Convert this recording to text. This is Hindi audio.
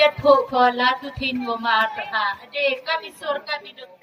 Yet po ko la tu tin mo ma ta ha. Ade kami sur kami duk